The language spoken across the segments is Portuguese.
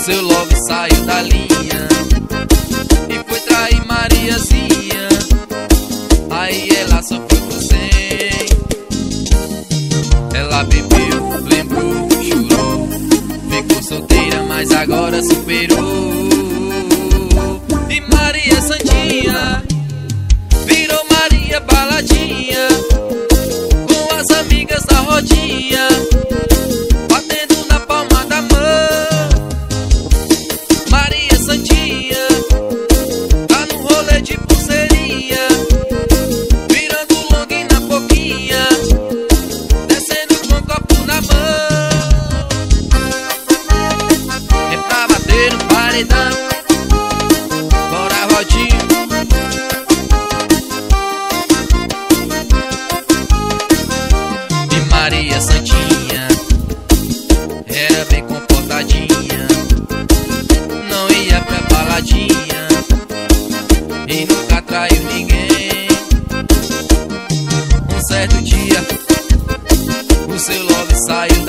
seu logo saiu da linha. E foi trair Mariazinha. Aí ela sofreu por sem. Ela bebeu, lembrou, chorou. Ficou solteira, mas agora superou. E Maria Santinha Virou Maria Baladinha. Com as amigas da rodinha. paredão Bora rodinha De Maria Santinha Era bem comportadinha Não ia pra baladinha E nunca traiu ninguém. Um certo dia O seu love saiu.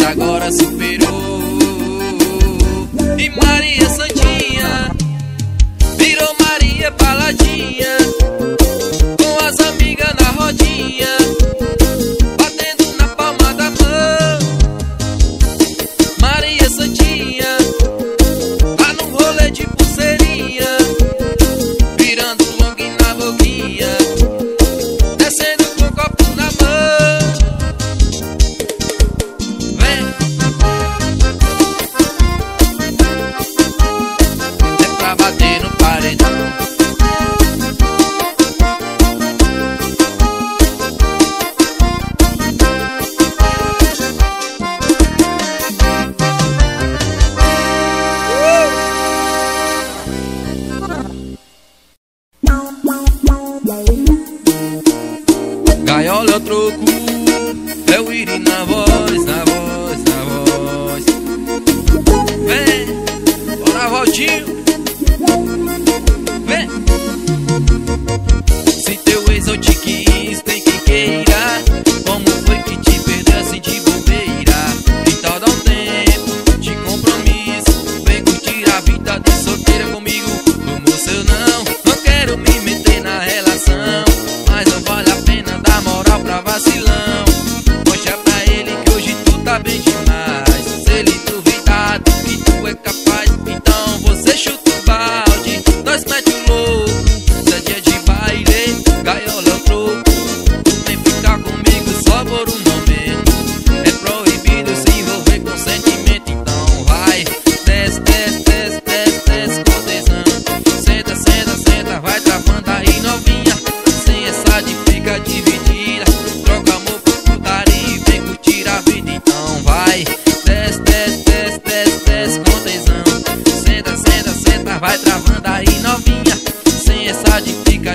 mas agora superou. E Maria Santinha virou Maria Paladinha. Gaiola eu troco, eu iri na voz, na voz, na voz. Vem, bora Valdinho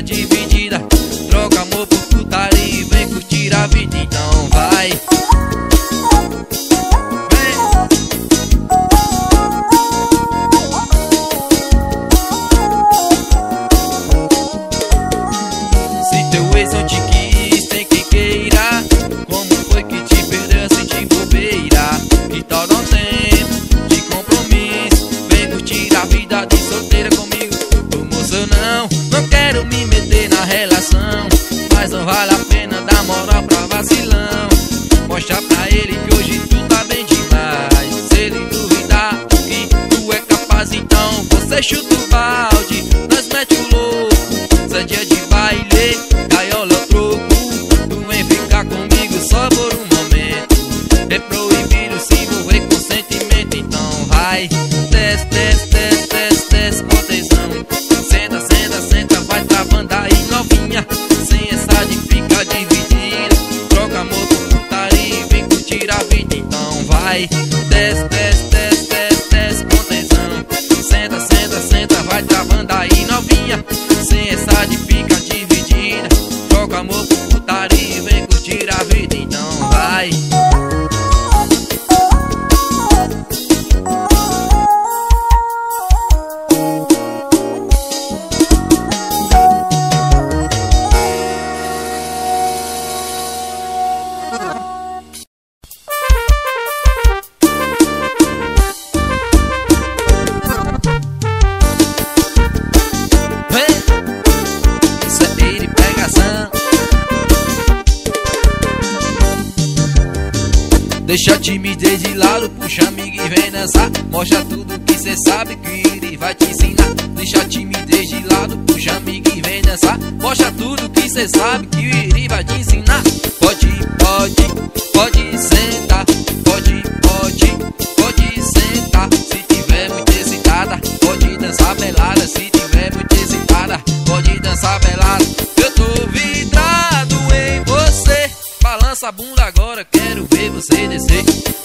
dividida. Troca amor por putaria tá e vem curtir a vida, então vai. Se teu ex não te quis, tem que queira. Como foi que te perdeu sem te bobeira? Que tal não tem? Deixa timidez de lado, puxa amigo e vem dançar. Mostra tudo que cê sabe que ele vai te ensinar. Deixa timidez de lado, puxa amigo e vem dançar. Mostra tudo que cê sabe que ele vai te ensinar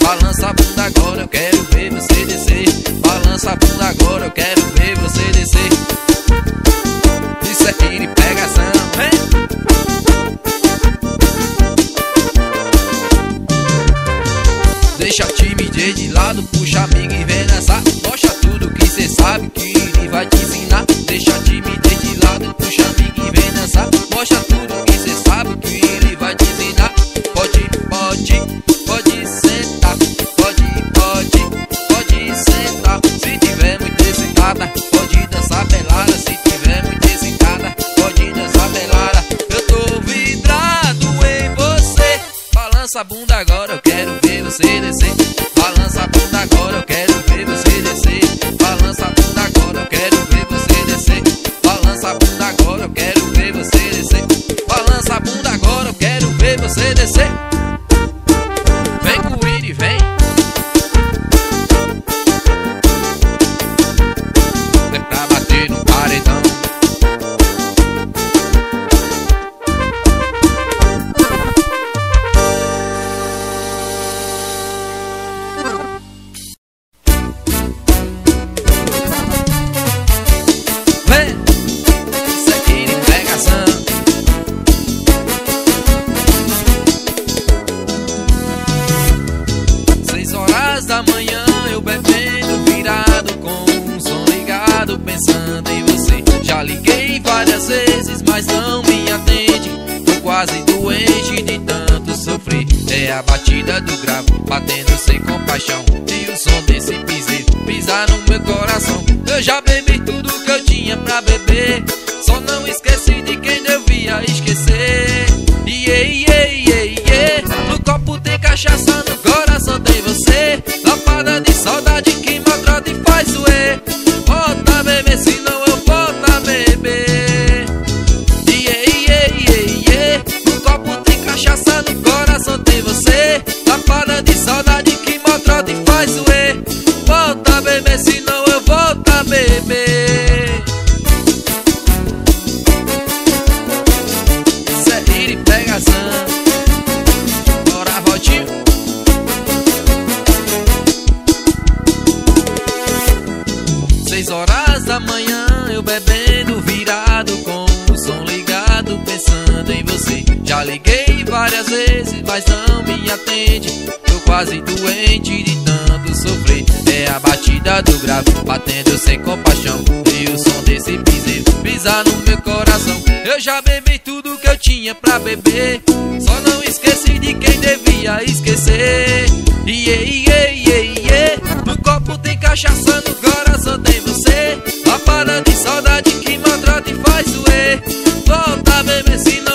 Balança a bunda agora, eu quero ver você descer. Balança a bunda agora, eu quero ver você descer. Isso é tiro e pegação, vem. Deixa a timidez de lado, puxa amiga pensando em você. Já liguei várias vezes, mas não me atende. Tô quase doente de tanto sofrer. É a batida do gravo, batendo sem compaixão. E o som desse piseiro pisar no meu coração. Eu já bebi tudo que eu tinha pra beber. Só não esqueci de quem devia esquecer. Iê, iê, iê, iê. No copo tem cachaça, no coração tem você. Lapada beber. Isso é ir e pegação. Bora, Valtinho. Seis horas da manhã eu bebendo, virado com o som ligado, pensando em você. Já liguei várias vezes, mas não me atende. Tô quase doente. É a batida do grave, batendo sem compaixão. E o som desse piseiro pisar no meu coração. Eu já bebi tudo que eu tinha pra beber. Só não esqueci de quem devia esquecer. Iê, iê, iê, iê. No copo tem cachaça, no coração tem você. Lapada de saudade que maltrata e faz doer. Volta a beber, senão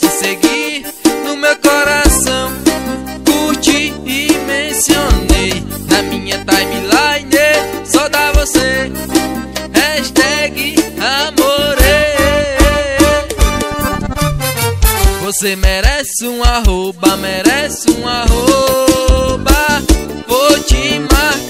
te seguir no meu coração. Curti e mencionei na minha timeline. Só dá você Hashtag amorei Você merece um arroba, merece um arroba. Vou te marcar,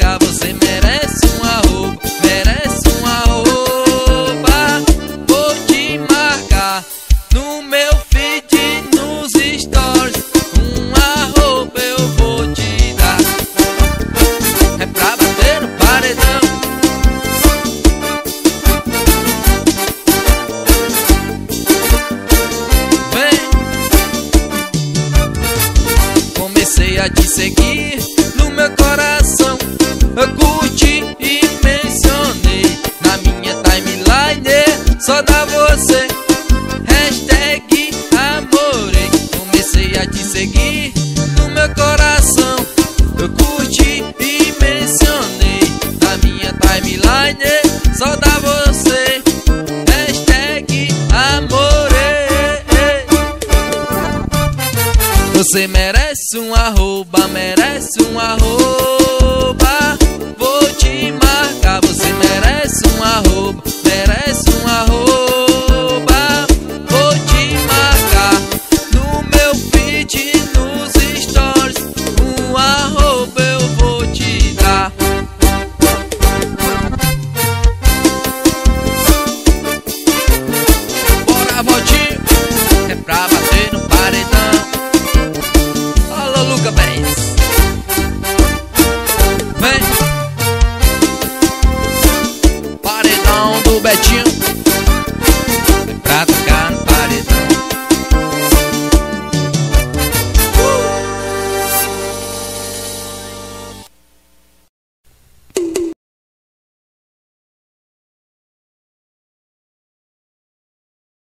te seguir no meu coração. Eu curti e mencionei na minha timeline Só dá você. Hashtag amorei Você merece um arroba, merece um arroba